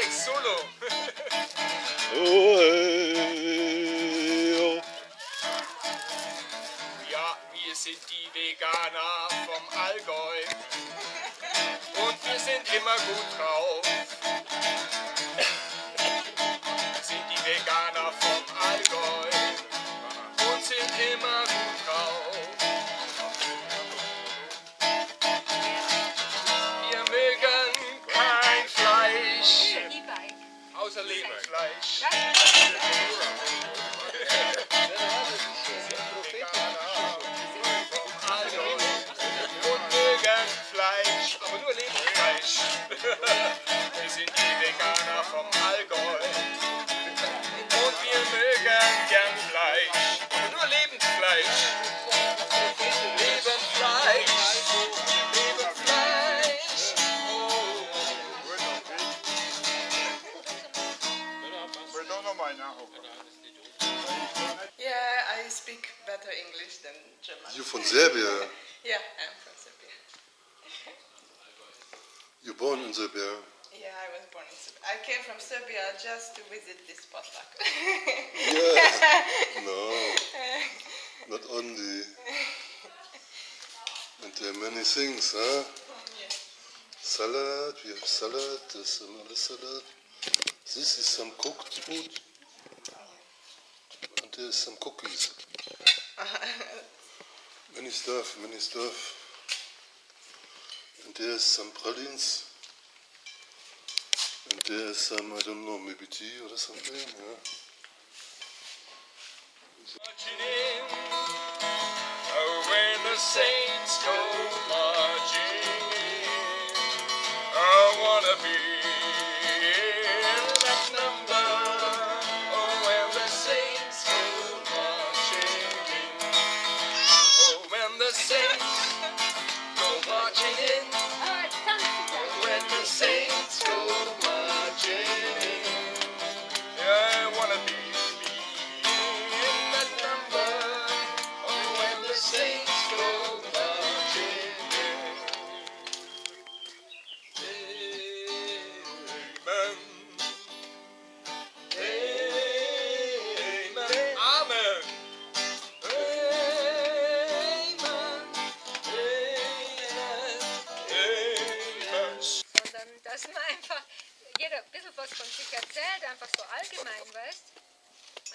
Alex, Solo. Ja, wir sind die Veganer vom Allgäu. Und wir sind immer gut drauf. Leberfleisch. vom Allgäu und mögen Fleisch, aber nur Leberfleisch. Wir sind die Veganer vom Allgäu German. You from Serbia? Yeah, I'm from Serbia. You're born in Serbia? Yeah, I was born in Serbia. I came from Serbia just to visit this potluck. Yeah. no. Not only. And there are many things, huh? Salad, we have salad, there's another salad. This is some cooked food. And there's some cookies. Many stuff, many stuff. And there's some pralines. And there's some, I don't know, maybe tea or something, yeah. marching in. Oh, when the saints go marching in, I wanna be marching in. When the saints go marching in. Yeah, I wanna be in that number. Oh, when the saints weißt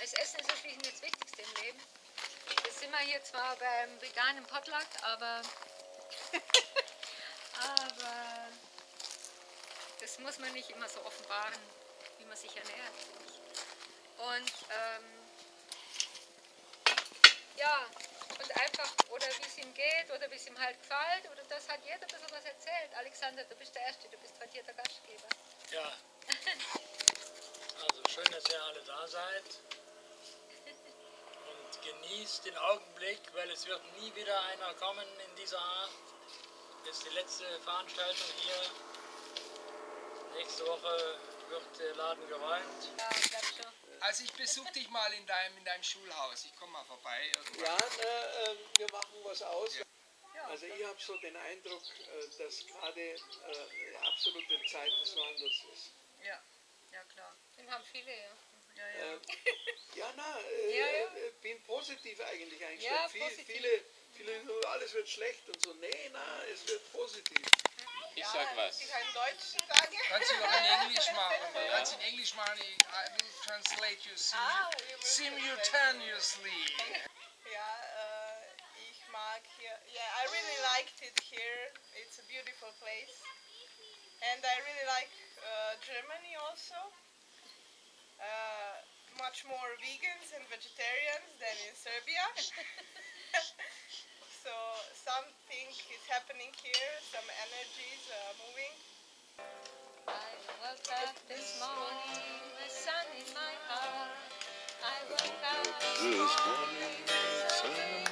Das Essen ist natürlich nicht das Wichtigste im Leben. Jetzt sind wir hier zwar beim veganen Potluck, aber. aber. Das muss man nicht immer so offenbaren, wie man sich ernährt. Und. Ähm, ja, und einfach, oder wie es ihm geht, oder wie es ihm halt gefällt, oder das hat jeder ein bisschen was erzählt. Alexander, du bist der Erste, du bist heute hier der Gastgeber. Ja. Also schön, dass ihr alle da seid. Und genießt den Augenblick, weil es wird nie wieder einer kommen in dieser Art. Das ist die letzte Veranstaltung hier. Nächste Woche wird der Laden geräumt. Ja, ich glaube schon. Also ich besuche dich mal in deinem, in deinem Schulhaus. Ich komme mal vorbei. irgendwann. Ja, na, ähm, wir machen was aus. Ja, Also ich habe so den Eindruck, äh, dass gerade äh, absolute Zeit des Wandels ist. ja, haben viele, ja. Ja, ja. Ähm, ja, na, äh, Ja, ja. äh, bin positiv eigentlich eingestellt. Ja, Viel, positiv. Viele, viele, alles wird schlecht und so. Nee, na, es wird positiv. Ich sag was. Ich kann Deutsch sagen. Kannst du noch in Englisch machen? Kannst du in Englisch machen? I will translate you Ah, simultaneously. Ja, äh, ich mag hier. Yeah, I really liked it here. It's a beautiful place. And I really like uh, Germany also. Uh, much more vegans and vegetarians than in Serbia. so something is happening here, some energies are moving. I woke up this morning, the sun in my heart. I woke up this This morning, the sun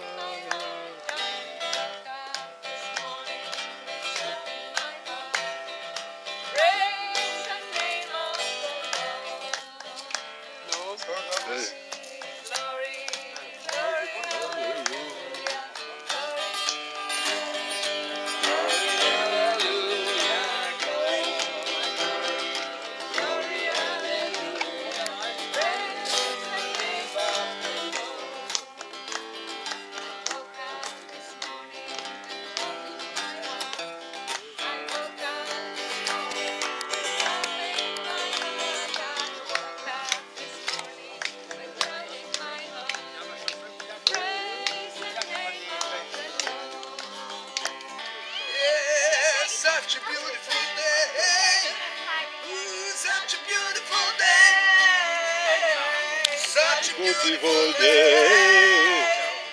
beautiful day.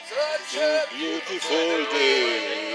Such a Beautiful day.